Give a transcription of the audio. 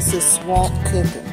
This is swamp cooking.